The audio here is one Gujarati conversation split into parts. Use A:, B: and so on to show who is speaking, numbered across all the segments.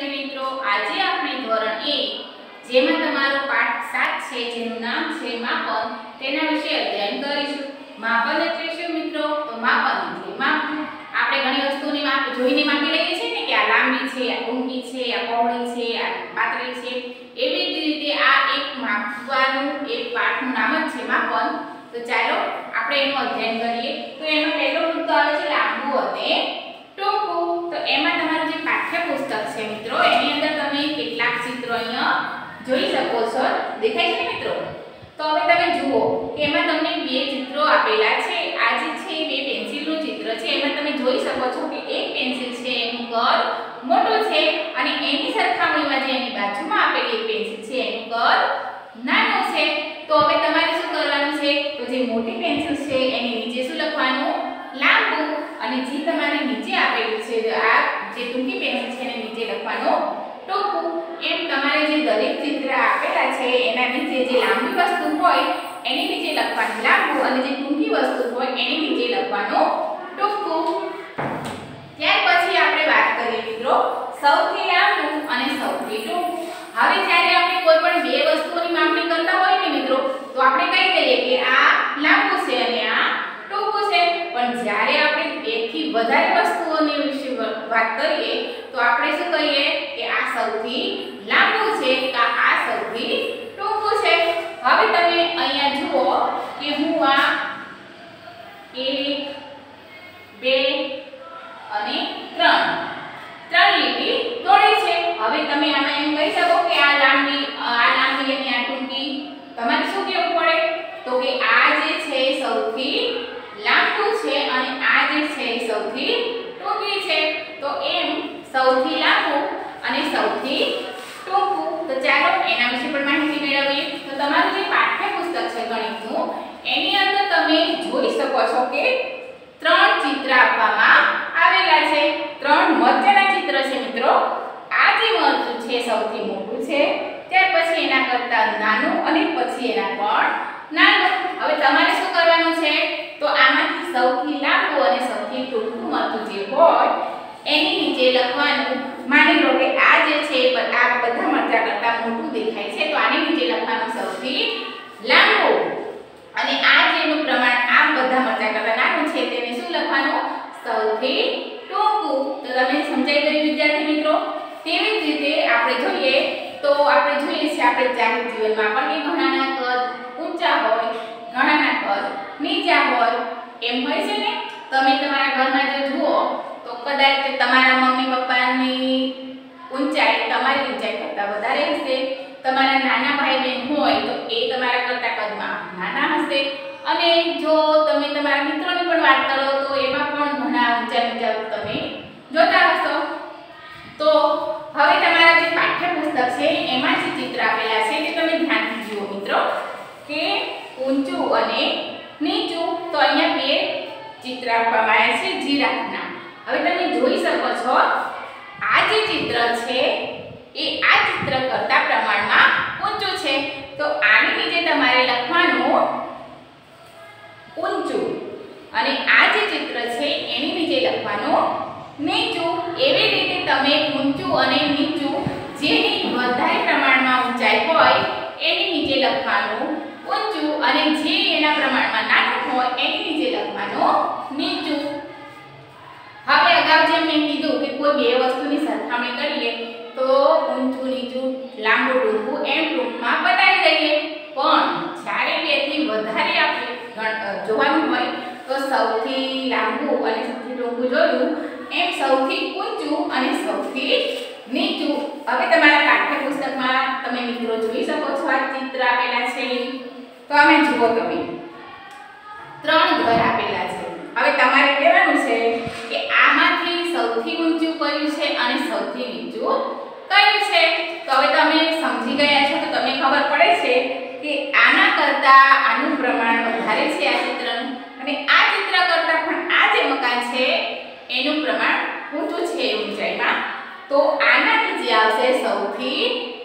A: વિદ્યાર્થી મિત્રો, આજે આપણે ધોરણ 1 જેમાં તમારો પાઠ 7 છે, જેનું નામ છે માપન, તેના વિશે અધ્યયન કરીશું. માપન એટલે શું મિત્રો, તો માપન એટલે માપ. આપણે ઘણી વસ્તુની માપ જોઈને માપી લઈએ છીએ ને કે આ લાંબી છે, આ ટૂંકી છે, આ પહોળી છે, આ પાતળી છે. એવી જ રીતે આ એક માપવાનું, એક પાઠનું નામ જ છે માપન. તો ચાલો, આપણે એનું અધ્યયન કરીએ. તો એનો પહેલો મુદ્દો આવે છે લાંબુ અને ટૂંકું. તો એમાં તમારું જે પાઠ્યપુસ્તક છે મિત્રો એની અંદર તમે કેટલાક ચિત્રો અહીંયા છો દેખાય છે મિત્રો? તો હવે તમે જુઓ કે એમાં તમને બે ચિત્રો આપેલા છે. આ જે છે બે પેન્સિલનું ચિત્ર છે. એમાં તમે જોઈ શકો છો કે એક પેન્સિલ છે, એનું કદ મોટો છે અને એની સરખામણીમાં જે એની બાજુમાં આપેલી એક પેન્સિલ છે, એનું કદ નાનું છે. તો હવે તમારે શું કરવાનું છે? તો જે મોટી પેન્સિલ છે, એની નીચે શું લખવાનું? લાંબુ. અને જે તમારે નીચે આપેલું છે, આ જે ટૂંકી પેન્સિલ છે, એને નીચે લખવાનું ટૂંકું એમ તમારે જે દરેક ચિત્ર આપેલા છે, એના નીચે જે લાંબી વસ્તુ હોય, એની નીચે લખવાનું લાંબુ અને જે ટૂંકી વસ્તુ હોય, એની નીચે લખવાનું ટૂંકું. ત્યાર પછી આપણે વાત કરીએ મિત્રો, સૌથી લાંબુ અને સૌથી ટૂંકું. હવે જ્યારે આપણે કોઈ પણ બે વસ્તુઓની માપણી કરતા હોય ને મિત્રો, તો આપણે કહી દઈએ કે આ લાંબુ છે અને આ ટૂંકું છે. પણ જ્યારે આપણે એકથી વધારે વિશે વાત કરીએ, તો આપણે શું કહીએ કે આ સૌથી લાંબુ છે કે આ સૌથી ટૂંકો છે. હવે તમે અહીંયા જુઓ કે હું આ એક, બે અને ત્રણ ત્રણ લીટી દોરી છે. હવે તમે આમાં એમ કહી શકો કે આ લાંબી આ લાંબી અને આ ટૂંકી. તમારે શું કહેવું પડે? તો કે આ જે છે સૌથી લાંબુ છે અને આ જે છે સૌથી ટૂંકી છે. તો એમ સૌથી લાંબુ અને સૌથી ટૂંકું. તો ચાલો એના વિશે પણ માહિતી મેળવીએ. તો તમારું જે પાઠ્યપુસ્તક છે ગણિતનું, એની અંદર તમે જોઈ શકો છો કે ત્રણ ચિત્ર આપવામાં આવેલા છે. ત્રણ મધ્યના ચિત્ર છે મિત્રો. આ જે મરચું છે સૌથી મોટું છે. ત્યાર પછી એના કરતાં નાનું અને પછી એના પણ નાનું. હવે તમારે શું કરવાનું છે? તો આમાંથી સૌથી લાંબુ અને સૌથી ટૂંકું મરચું જે હોય એની નીચે લખવાનું માની લો કે આ જે છે આ બધા મરચા કરતા મોટું દેખાય છે, તો આની નીચે લખવાનું સૌથી લાંબો. અને આ જેનું પ્રમાણ આ બધા મરચા કરતા નાનું છે, તેને શું લખવાનું? સૌથી ટૂંકું. તો તમે સમજાઈ ગયું વિદ્યાર્થી મિત્રો? તેવી જ રીતે આપણે જોઈએ, તો આપણે જોઈએ છીએ આપણે જાહેર જીવનમાં પણ કે ઘણાના કદ ઊંચા હોય, ઘણાના કદ નીચા હોય. એમ હોય છે ને? તમે તમારા ઘરમાં જો જુઓ કદાચ તમારા મમ્મી પપ્પાની ઊંચાઈ, તમારી ઊંચાઈ કરતાં વધારે હશે. તમારા નાના ભાઈ બહેન હોય તો એ તમારા કરતાં કદમાં નાના હશે. અને જો તમે તમારા મિત્રોની પણ વાત કરો, તો એમાં પણ ઘણા ઊંચા નીચા તમે જોતા હશો. તો હવે તમારા જે પાઠ્યપુસ્તક છે, એમાં જે ચિત્ર આપેલા છે, તે તમે ધ્યાનથી જુઓ મિત્રો, કે ઊંચું અને નીચું. તો અહીંયા બે ચિત્ર આપવામાં આવ્યા છે, જીરાફના. હવે તમે જોઈ શકો છો, આ જે ચિત્ર છે, એ આ ચિત્ર કરતા પ્રમાણમાં ઊંચું છે. તો આની નીચે તમારે લખવાનું ઊંચું. અને આ જે ચિત્ર છે, એની નીચે લખવાનું નીચું. એવી રીતે તમે ઊંચું અને નીચું જેની વધારે પ્રમાણમાં ઊંચાઈ હોય, એની નીચે લખવાનું ઊંચું. અને જે એના પ્રમાણમાં નાનું હોય, એની નીચે લખવાનું નીચું. હવે અગાઉ જેમ મેં કીધું કે કોઈ બે વસ્તુની સરખામણી કરીએ, તો ઊંચું, નીચું, લાંબુ, ટૂંકું એમ ટૂંકમાં બતાવી દઈએ. પણ જ્યારે બેથી વધારે આપણે જોવાનું હોય, તો સૌથી લાંબુ અને સૌથી ટૂંકું જોયું, એમ સૌથી ઊંચું અને સૌથી નીચું. હવે તમારા પાઠ્યપુસ્તકમાં તમે મિત્રો જોઈ શકો છો આ ચિત્ર આપેલા છે તો અમે જુઓ તમે. ત્રણ ઘર આપેલા છે. હવે તમારે કહેવાનું છે કે આમાંથી સૌથી ઊંચું કયું છે અને સૌથી નીચું કયું છે? તો હવે તમે સમજી ગયા છો, તો તમને ખબર પડે છે કે આના કરતા આનું પ્રમાણ વધારે છે આ ચિત્રનું. અને આ ચિત્ર કરતા પણ આ જે મકાન છે, એનું પ્રમાણ ઊંચું છે ઊંચાઈમાં. તો આના નીચે આવશે સૌથી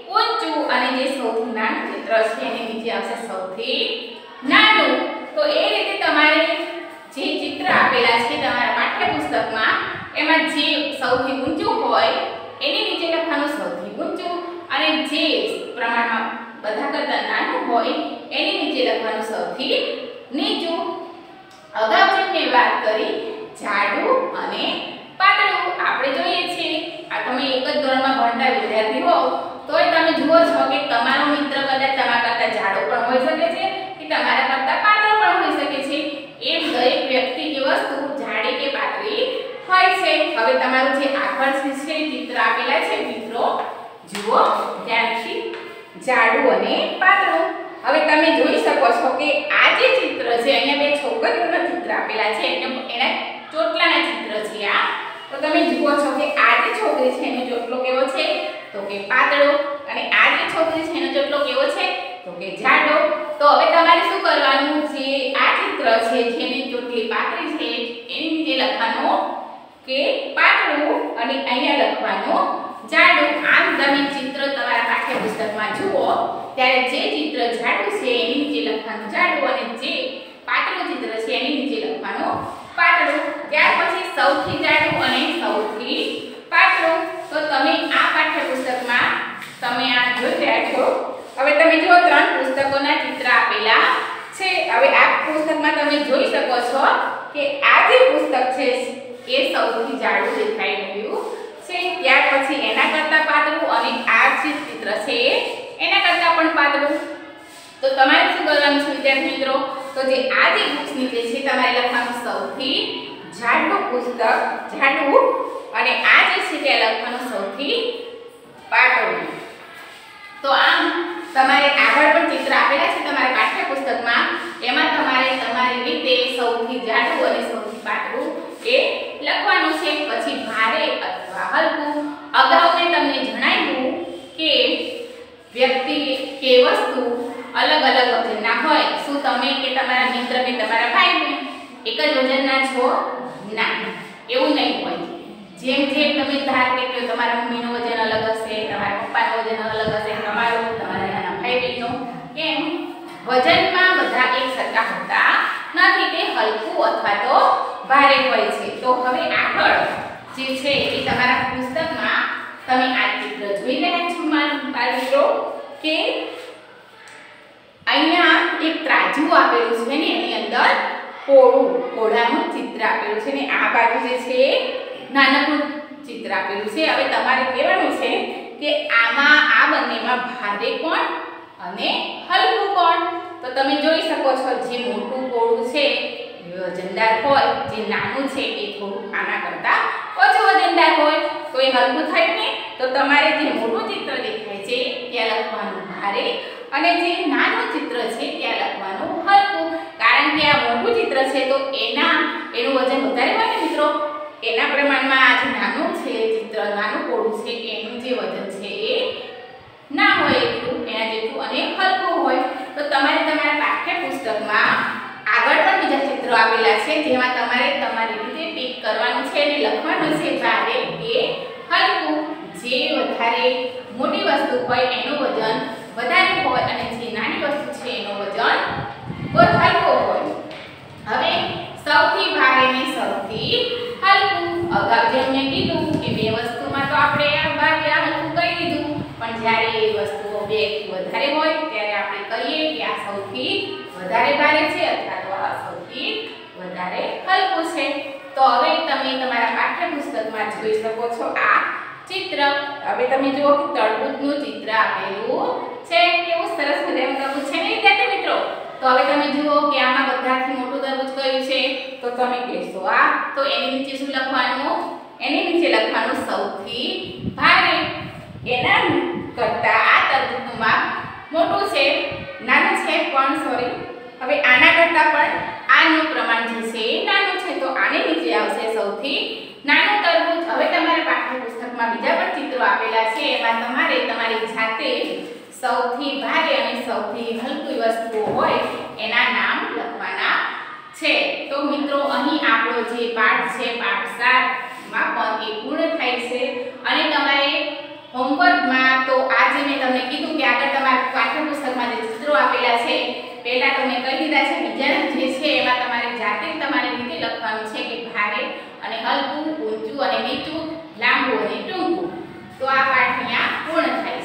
A: ઊંચું અને જે સૌથી નાનું ચિત્ર છે, એની નીચે આવશે સૌથી નાનું. તો એ રીતે તમારે જે ચિત્ર આપેલા છે તમારા પાઠ્યપુસ્તકમાં એમાં જે સૌથી ઊંચું હોય, એની નીચે લખવાનું સૌથી ઊંચું, અને જે પ્રમાણમાં બધા કરતાં નાનું હોય, એની નીચે લખવાનું સૌથી નીચું. અગાઉ જે વાત કરી જાડું અને પાતળું આપણે જોઈએ છીએ. આ તમે એક જ ધોરણમાં ભણતા વિદ્યાર્થી હો તોય તમે જુઓ છો કે તમારો મિત્ર હવે તમારું જે આગળ છે ચિત્ર આપેલા છે મિત્રો, જુઓ ધ્યાનથી જાડું અને પાતળું. હવે તમે જોઈ શકો છો કે આ જે ચિત્ર છે, અહીંયા બે છોકરીઓના ચિત્ર આપેલા છે એટલે એના ચોટલાના ચિત્ર છે આ. તો તમે જુઓ છો કે આ જે છોકરી છે, એનો ચોટલો કેવો છે? તો કે પાતળો. અને આ જે છોકરી છે, એનો ચોટલો કેવો છે? તો કે જાડો. તો હવે તમારે શું કરવાનું? છે આ ચિત્ર છે, જેની ચોટલી પાતળી છે, એની નીચે લખવાનું કે પાતળું અને અહીંયા લખવાનું. જાડું આમ તમે ચિત્ર તમારા પાઠ્યપુસ્તકમાં જુઓ. ત્યારે જે ચિત્ર જાડું છે એની નીચે લખવાનું જાડું અને જે પાતળું ચિત્ર છે એની નીચે લખવાનું પાતળું. ત્યાર પછી સૌથી જાડું અને સૌથી પાતળું. તો તમે આ પાઠ્યપુસ્તકમાં તમે આ જોઈ રહ્યા છો. હવે તમે જુઓ ત્રણ પુસ્તકોના ચિત્ર આપેલા છે. હવે આ પુસ્તકમાં તમે જોઈ શકો છો કે આ જે પુસ્તક છે એ સૌથી જાડું દેખાઈ રહ્યું છે. ત્યાર પછી એના કરતાં પાતળું અને આ જે ચિત્ર છે, એના કરતાં પણ પાતળું. તો તમારે શું કરવાનું છે વિદ્યાર્થી મિત્રો? તો જે આ જે બુક્સ નીચે છે, તમારે લખવાનું સૌથી જાડું પુસ્તક, જાડું અને આ જે છે તે લખવાનું સૌથી પાતળું. તો આમ તમારે આગળ પણ ચિત્ર આપેલા છે તમારા પાઠ્યપુસ્તકમાં. એમાં તમારે તમારી રીતે સૌથી જાડું અને સૌથી પાતળું એ લખવાનું છે, પછી ભારે અથવા હલકું. અગાઉ મેં તમને જણાવ્યું કે વ્યક્તિ કે વસ્તુ અલગ અલગ વજનના હોય. શું તમે કે તમારા મિત્ર કે તમારા ભાઈને એક જ વજનના છો? ના, એવું નહીં હોય. જેમ જેમ તમે ધાર કે તમારા મમ્મીનું વજન અલગ હશે, તમારા પપ્પાનું વજન અલગ હશે, તમારું, તમારા નાના ભાઈ બહેનનું એમ વજનમાં બધા એક સરખા હોતા નથી. તે હલકું અથવા તો ભારે હોય છે. તો હવે આગળ જે છે એ તમારા પુસ્તકમાં તમે આ ચિત્ર જોઈ રહ્યા છો બાળકો, કે અહીંયા એક ત્રાજુ આપેલું છે ને, એની અંદર કોળું કોળાનું ચિત્ર આપેલું છે ને, આ બાજુ જે છે નાનકડું ચિત્ર આપેલું છે. હવે તમારે કહેવાનું છે કે આમાં, આ બંનેમાં ભારે કોણ અને હલકું કોણ? તો તમે જોઈ શકો છો, જે મોટું કોળું છે વજનદાર હોય, જે નાનું છે, એ થોડું આના કરતાં ઓછું વજનદાર હોય, તો એ હલકું થયું ને? તો તમારે જે મોટું ચિત્ર દેખાય છે, ત્યાં લખવાનું ભારે અને જે નાનું ચિત્ર છે, ત્યાં લખવાનું હલકું. કારણ કે આ મોટું ચિત્ર છે, તો એના, એનું વજન વધારે હોય ને મિત્રો? એના પ્રમાણમાં આ જે નાનું છે, ચિત્ર, નાનું કોળું છે, એનું જે વજન છે, એ ના હોય એટલું, એના જેટલું અને હલકું હોય. તો તમારે તમારા પાઠ્યપુસ્તકમાં આગળ પણ બીજા ચિત્રો આપેલા છે, જેમાં તમારે તમારી રીતે ટીક કરવાનું છે અને લખવાનું છે ભારે કે હલકું જે વધારે મોટી વસ્તુ હોય એનું વજન વધારે હોય અને જે નાની વસ્તુ છે એનું વજન હલકો હોય. હવે સૌથી ભારે ને સૌથી હલકું, અગાઉ જે મેં કીધું કે બે વસ્તુમાં તો આપણે આ ભારે હલકું કહી દીધું, પણ જ્યારે એ વસ્તુઓ બે વધારે હોય, ત્યારે આપણે કહીએ કે આ સૌથી વધારે ભારે છે અથવા વધારે હલકું છે. તો હવે તમે તમારા પાઠ્યપુસ્તકમાં જોઈ શકો છો આ ચિત્ર. હવે તમે જુઓ કે તરબૂચનું ચિત્ર આપેલું છે. કેવું સરસ મજાનું તરબૂચ છે ને, વિદ્યાર્થી મિત્રો? તો હવે તમે જુઓ કે આમાં બધાથી મોટું તરબૂચ કયું છે? તો તમે કહેશો, આ, તો એની નીચે શું લખવાનું? એની નીચે લખવાનું સૌથી ભારે. એના કરતાં આ તરબૂચનું માપ મોટું છે. નાનું છે, પણ સોરી હવે આના કરતા પણ આનું પ્રમાણ જે છે એ નાનું છે, તો આને નીચે આવશે સૌથી નાનું તરબૂચ. હવે તમારા પાઠ્યપુસ્તકમાં બીજા પણ ચિત્રો આપેલા છે, એમાં તમારે તમારી જાતે સૌથી ભારે અને સૌથી હલકી વસ્તુઓ હોય એના નામ લખવાના છે. તો મિત્રો, અહીં આપણો જે પાઠ છે, પાઠ સાતમાં પણ એ પૂર્ણ થાય છે. અને તમારે હોમવર્કમાં તો આજે મેં તમને કીધું કે આગળ તમારા પાઠ્યપુસ્તકમાં જે ચિત્રો આપેલા પહેલા તો કહી દીધા છે બીજા જે છે એમાં તમારે જાતે તમારે રીતે લખવાનું છે કે ભારે અને હલકું ઊંચું અને નીચું, લાંબુ અને ટૂંકું. તો આ પાઠ અહીંયા પૂર્ણ થાય છે.